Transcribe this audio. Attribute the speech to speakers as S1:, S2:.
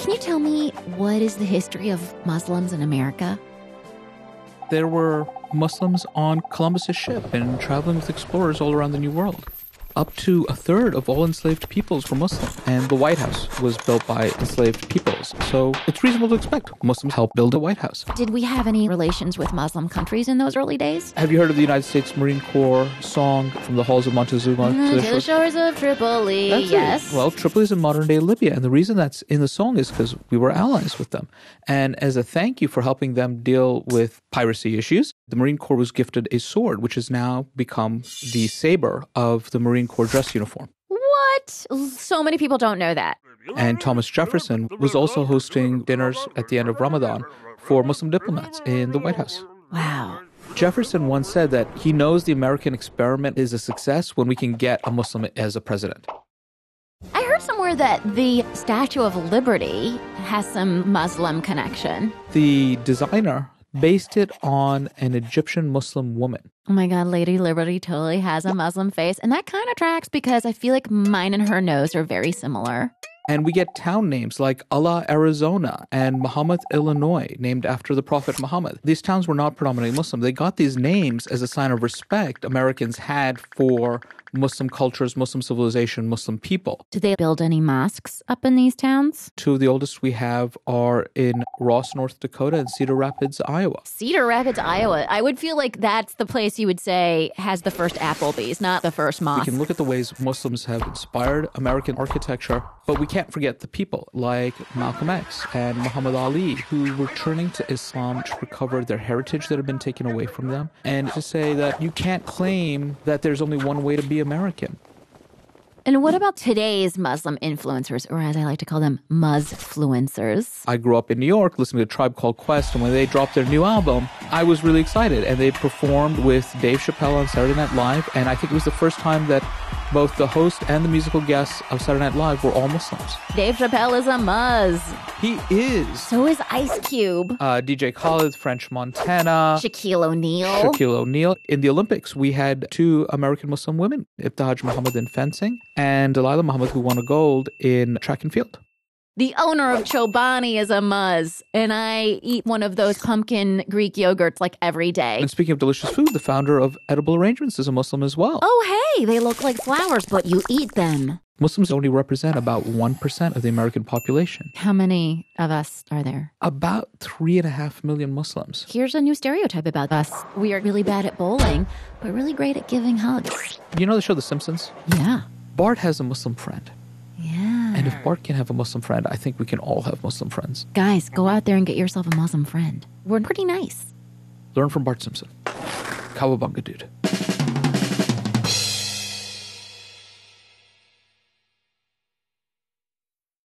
S1: Can you tell me what is the history of Muslims in America?
S2: There were Muslims on Columbus's ship and traveling with explorers all around the New World up to a third of all enslaved peoples were Muslim, and the White House was built by enslaved peoples. So it's reasonable to expect Muslims helped build the White House.
S1: Did we have any relations with Muslim countries in those early days?
S2: Have you heard of the United States Marine Corps song from the halls of Montezuma
S1: mm, to, the, to the shores of Tripoli?
S2: That's
S1: yes.
S2: It. Well, Tripoli is in modern day Libya, and the reason that's in the song is because we were allies with them. And as a thank you for helping them deal with piracy issues, the Marine Corps was gifted a sword, which has now become the saber of the Marine Corps dress uniform.
S1: What? So many people don't know that.
S2: And Thomas Jefferson was also hosting dinners at the end of Ramadan for Muslim diplomats in the White House.
S1: Wow.
S2: Jefferson once said that he knows the American experiment is a success when we can get a Muslim as a president.
S1: I heard somewhere that the Statue of Liberty has some Muslim connection.
S2: The designer based it on an Egyptian Muslim woman.
S1: Oh my God, Lady Liberty totally has a Muslim face. And that kind of tracks because I feel like mine and her nose are very similar.
S2: And we get town names like Allah, Arizona, and Muhammad, Illinois, named after the Prophet Muhammad. These towns were not predominantly Muslim. They got these names as a sign of respect Americans had for Muslim cultures, Muslim civilization, Muslim people.
S1: Do they build any mosques up in these towns?
S2: Two of the oldest we have are in Ross, North Dakota, and Cedar Rapids, Iowa.
S1: Cedar Rapids, Iowa. I would feel like that's the place you would say has the first Applebee's, not the first mosque.
S2: We can look at the ways Muslims have inspired American architecture, but we can't forget the people like Malcolm X and Muhammad Ali, who were turning to Islam to recover their heritage that had been taken away from them, and to say that you can't claim that there's only one way to be American.
S1: And what about today's Muslim influencers, or as I like to call them, Musfluencers?
S2: I grew up in New York listening to Tribe Called Quest, and when they dropped their new album, I was really excited. And they performed with Dave Chappelle on Saturday Night Live, and I think it was the first time that both the host and the musical guests of Saturday Night Live were all Muslims.
S1: Dave Chappelle is a Muzz.
S2: He is.
S1: So is Ice Cube.
S2: Uh, DJ Khaled, French Montana.
S1: Shaquille O'Neal.
S2: Shaquille O'Neal. In the Olympics, we had two American Muslim women, Ibtihaj Muhammad in fencing and Dalilah Muhammad, who won a gold in track and field.
S1: The owner of Chobani is a Muzz, and I eat one of those pumpkin Greek yogurts like every day.
S2: And speaking of delicious food, the founder of Edible Arrangements is a Muslim as well.
S1: Oh, hey, they look like flowers, but you eat them.
S2: Muslims only represent about 1% of the American population.
S1: How many of us are there?
S2: About three and a half million Muslims.
S1: Here's a new stereotype about us we are really bad at bowling, but really great at giving hugs.
S2: You know the show The Simpsons?
S1: Yeah.
S2: Bart has a Muslim friend.
S1: Yeah.
S2: And if Bart can have a Muslim friend, I think we can all have Muslim friends.
S1: Guys, go out there and get yourself a Muslim friend. We're pretty nice.
S2: Learn from Bart Simpson. Cowabunga, dude.